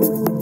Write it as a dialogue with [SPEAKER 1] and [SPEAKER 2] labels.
[SPEAKER 1] you